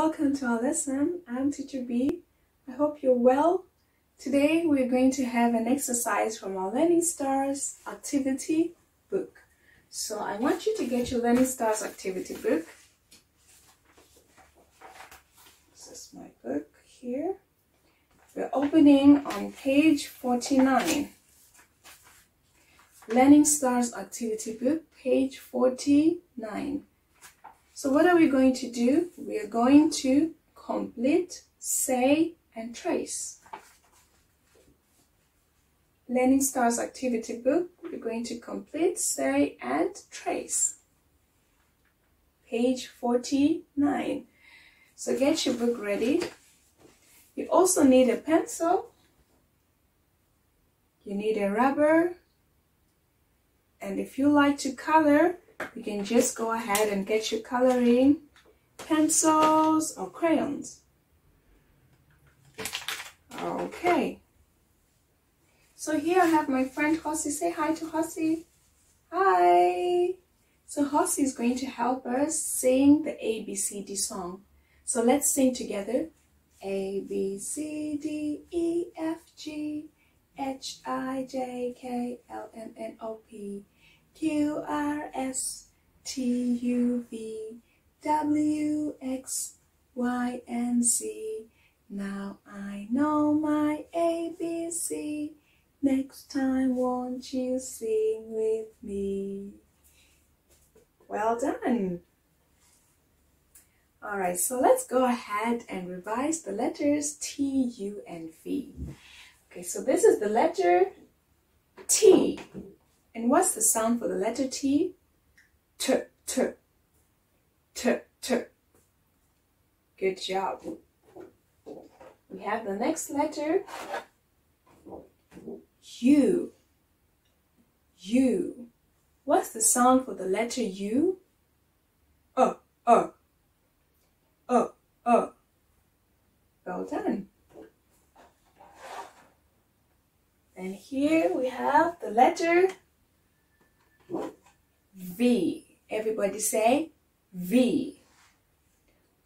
Welcome to our lesson. I'm Teacher B. I hope you're well. Today we're going to have an exercise from our Learning Stars activity book. So I want you to get your Learning Stars activity book. This is my book here. We're opening on page 49. Learning Stars activity book, page 49. So what are we going to do? We are going to complete, say, and trace. Learning Stars activity book, we're going to complete, say, and trace. Page 49. So get your book ready. You also need a pencil. You need a rubber. And if you like to color, you can just go ahead and get your coloring pencils or crayons. Okay. So here I have my friend Hossie. Say hi to Hossie. Hi. So Hossie is going to help us sing the ABCD song. So let's sing together. A, B, C, D, E, F, G, H, I, J, K, L, M, N, O, P, Q R S T U V W X Y and Z. Now I know my ABC. Next time, won't you sing with me? Well done. All right, so let's go ahead and revise the letters T, U, and V. Okay, so this is the letter T. And what's the sound for the letter T? T, T, T, T. Good job. We have the next letter, U. U. What's the sound for the letter U? Uh, uh, uh, uh. Well done. And here we have the letter V. Everybody say V.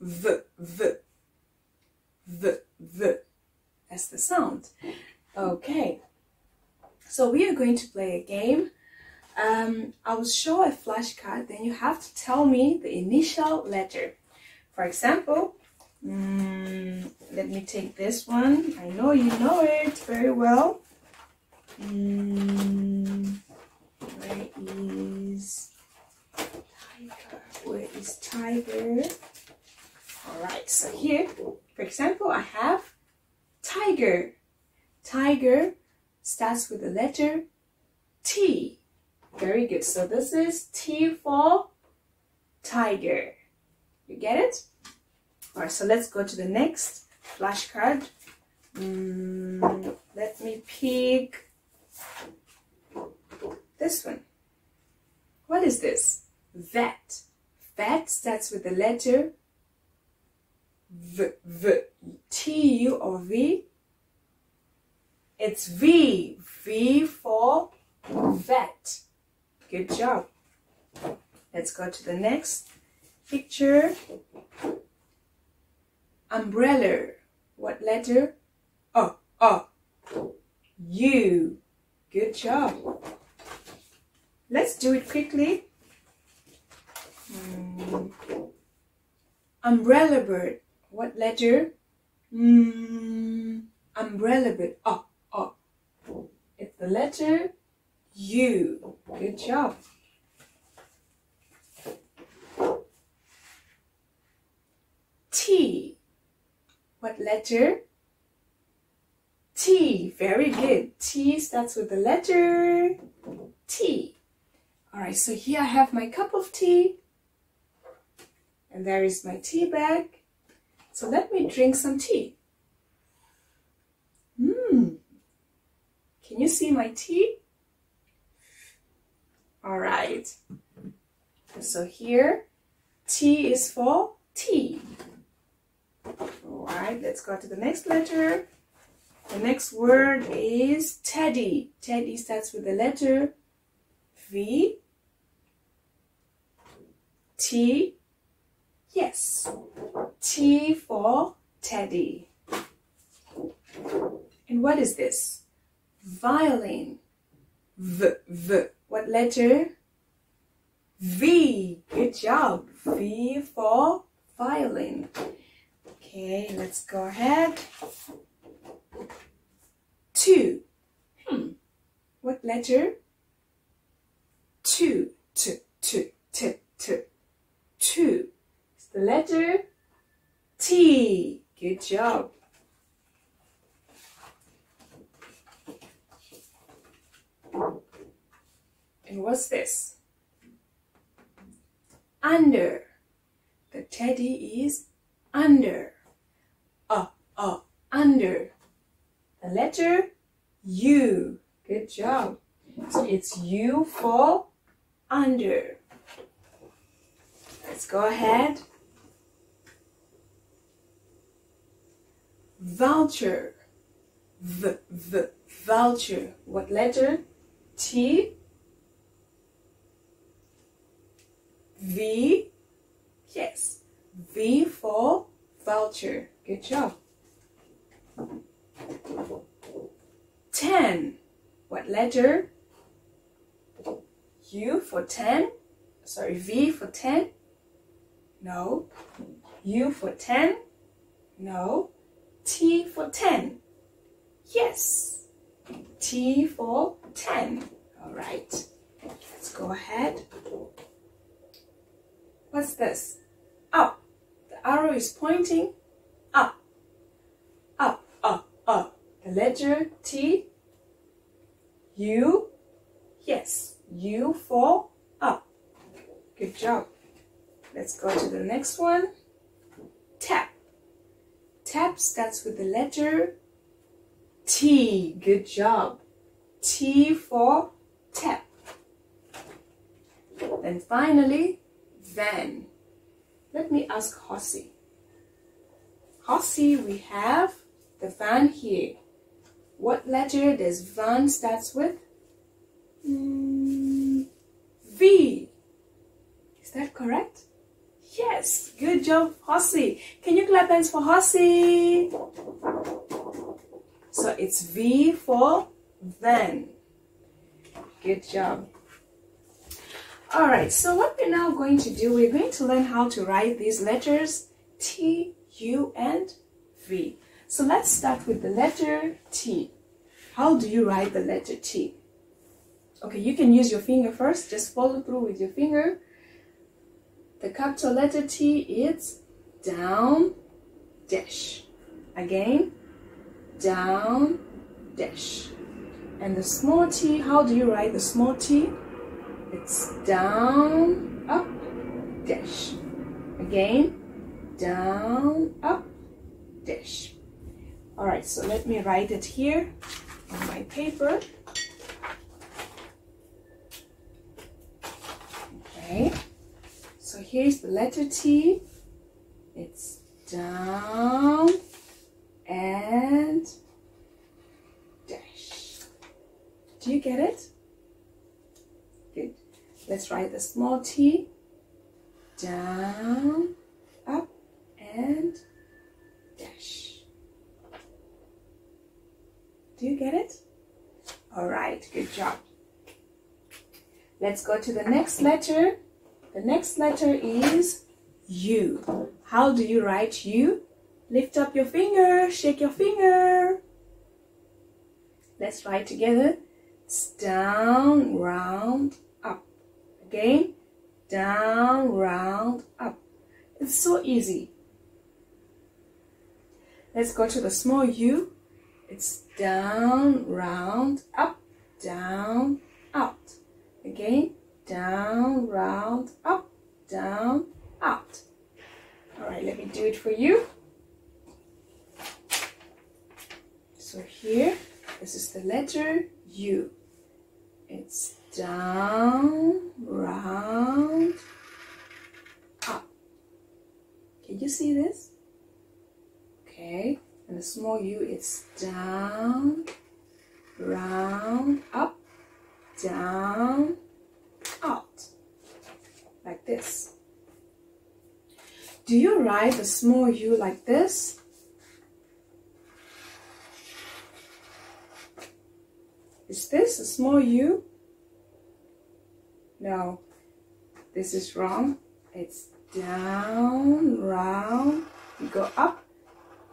V, V. V, V. That's the sound. Okay. So we are going to play a game. Um, I will show a flashcard, then you have to tell me the initial letter. For example, mm, let me take this one. I know you know it very well. Mm, where is tiger? Where is tiger? Alright, so here, for example, I have tiger. Tiger starts with the letter T. Very good. So this is T for tiger. You get it? Alright, so let's go to the next flashcard. Mm, let me pick this one. What is this? Vet. Vet starts with the letter V. V. T, U, or V. It's V. V for vet. Good job. Let's go to the next picture. Umbrella. What letter? Oh, oh. U. Good job. Let's do it quickly. Mm. Umbrella bird. What letter? Mm. Umbrella bird. Oh, oh. It's the letter U. Good job. T. What letter? T. Very good. T starts with the letter. Right, so here I have my cup of tea. And there is my tea bag. So let me drink some tea. Mmm. Can you see my tea? All right. So here, T is for tea. All right, let's go to the next letter. The next word is teddy. Teddy starts with the letter V. T. Yes. T for teddy. And what is this? Violin. V, V. What letter? V. Good job. V for violin. Okay, let's go ahead. Two. Hmm. What letter? Two. T, T, T, T. Two. It's the letter T. Good job. And what's this? Under. The teddy is under. Uh, uh, under. The letter U. Good job. So it's U for under. Let's go ahead. Vulture. V, v, vulture. What letter? T. V. Yes. V for vulture. Good job. 10. What letter? U for 10. Sorry, V for 10. No. U for 10. No. T for 10. Yes. T for 10. All right. Let's go ahead. What's this? Up. The arrow is pointing up. Up, up, up. The letter T. U. Yes. U for up. Good job. Let's go to the next one. Tap. Tap starts with the letter T. Good job. T for tap. Then finally, van. Let me ask Hossie. Hossie, we have the van here. What letter does van starts with? Mm, v. Is that correct? Yes, good job, Hossie. Can you clap hands for Hossie? So it's V for van. Good job. Alright, so what we're now going to do, we're going to learn how to write these letters T, U, and V. So let's start with the letter T. How do you write the letter T? Okay, you can use your finger first. Just follow through with your finger. The capital letter T is down, dash. Again, down, dash. And the small t, how do you write the small t? It's down, up, dash. Again, down, up, dash. All right, so let me write it here on my paper. Okay, so here's the letter T. It's down and dash. Do you get it? Good. Let's write the small t. Down, up, and dash. Do you get it? All right, good job. Let's go to the next letter. The next letter is U. How do you write U? Lift up your finger, shake your finger. Let's write together. It's down, round, up. Again, down, round, up. It's so easy. Let's go to the small u. It's down, round, up, down, out. Again, down, round, up, down, out. All right, let me do it for you. So here, this is the letter U. It's down, round, up. Can you see this? Okay, and the small u, it's down, round, up, down, out. Like this. Do you write a small u like this? Is this a small u? No, this is wrong. It's down, round, you go up,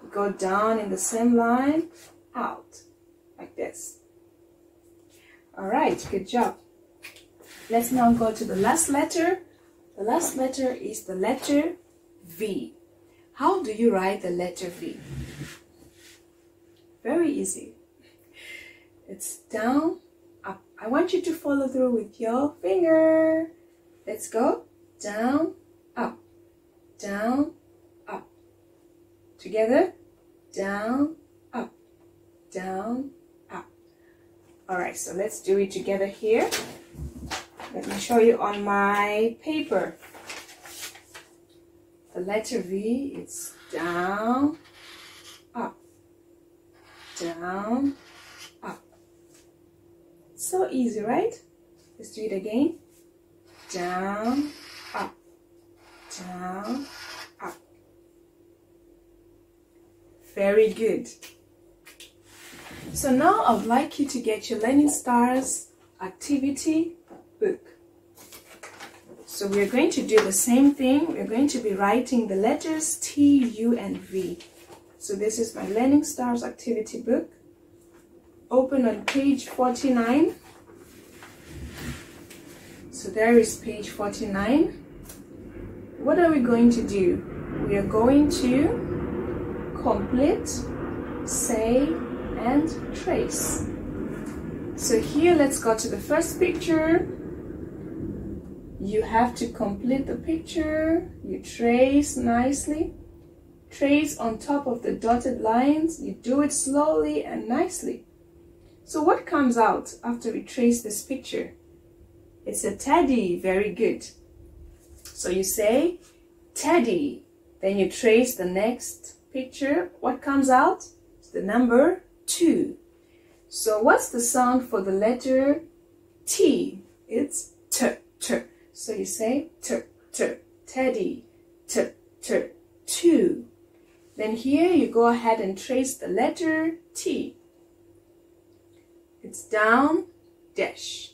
you go down in the same line, out, like this. All right, good job. Let's now go to the last letter. The last letter is the letter V. How do you write the letter V? Very easy. It's down, up. I want you to follow through with your finger. Let's go. Down, up, down, up. Together. Down, up, down, up. All right, so let's do it together here. Let me show you on my paper. The letter V, it's down, up, down, up. So easy, right? Let's do it again. Down, up, down, up. Very good. So now I'd like you to get your Learning Stars activity book. So we're going to do the same thing. We're going to be writing the letters T, U, and V. So this is my Learning Stars activity book. Open on page 49. So there is page 49. What are we going to do? We are going to complete, say, and trace. So here, let's go to the first picture you have to complete the picture. You trace nicely. Trace on top of the dotted lines. You do it slowly and nicely. So what comes out after we trace this picture? It's a teddy. Very good. So you say teddy. Then you trace the next picture. What comes out? It's the number two. So what's the sound for the letter T? It's t t so you say t, t, teddy, t, t, two. Then here you go ahead and trace the letter T. It's down, dash,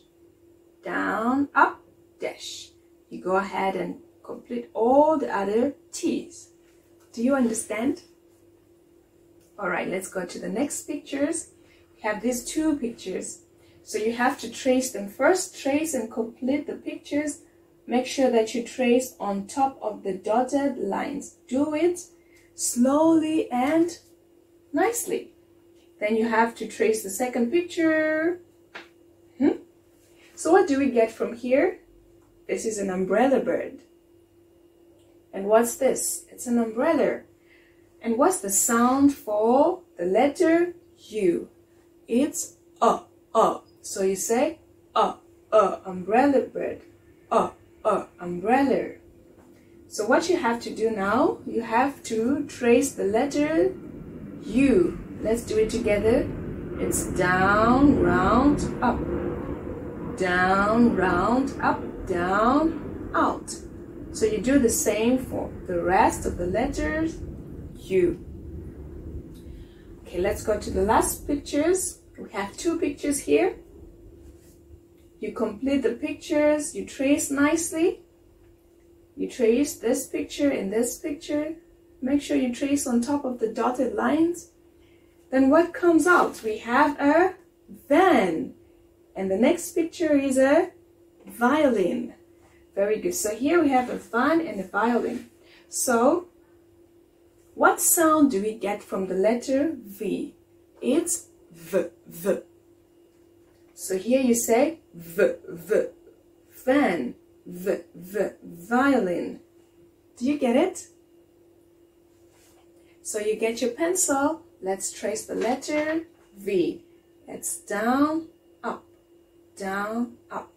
down, up, dash. You go ahead and complete all the other T's. Do you understand? Alright, let's go to the next pictures. We have these two pictures. So you have to trace them first, trace and complete the pictures Make sure that you trace on top of the dotted lines. Do it slowly and nicely. Then you have to trace the second picture. Hmm? So what do we get from here? This is an umbrella bird. And what's this? It's an umbrella. And what's the sound for the letter U? It's uh, uh. So you say uh, uh, umbrella bird, uh uh, umbrella. So what you have to do now, you have to trace the letter U. Let's do it together. It's down, round, up. Down, round, up, down, out. So you do the same for the rest of the letters U. Okay, let's go to the last pictures. We have two pictures here. You complete the pictures, you trace nicely. You trace this picture and this picture. Make sure you trace on top of the dotted lines. Then what comes out? We have a van. And the next picture is a violin. Very good. So here we have a van and a violin. So what sound do we get from the letter V? It's V, V. So here you say v, v, fan, v, v, violin. Do you get it? So you get your pencil. Let's trace the letter V. It's down, up, down, up.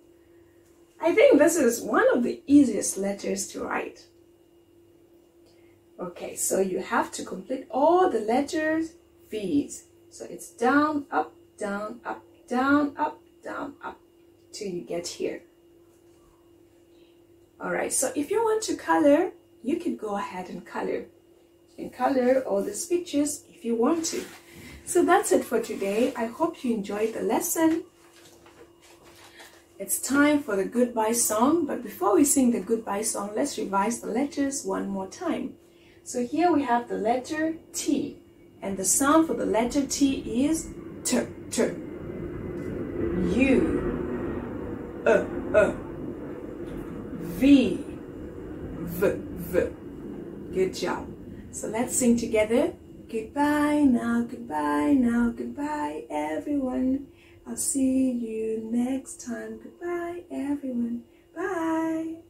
I think this is one of the easiest letters to write. Okay, so you have to complete all the letters V's. So it's down, up, down, up, down, up, down, up till you get here. All right, so if you want to color, you can go ahead and color. and color all these pictures if you want to. So that's it for today. I hope you enjoyed the lesson. It's time for the goodbye song, but before we sing the goodbye song, let's revise the letters one more time. So here we have the letter T, and the sound for the letter T is T, T. U, uh, uh. V, V, V. Good job. So let's sing together. Goodbye now, goodbye now, goodbye everyone. I'll see you next time. Goodbye everyone. Bye.